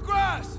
grass!